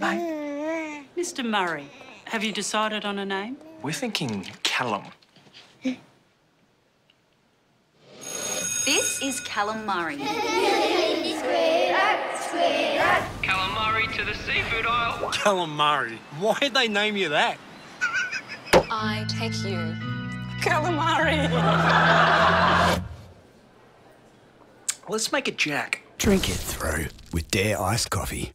mate. Mr. Murray, have you decided on a name? We're thinking Callum. This is Callum Murray. Callum Murray to the seafood aisle. Callum Murray. Why'd they name you that? I take you. Calamari. Let's make it Jack. Drink it through with Dare ice coffee.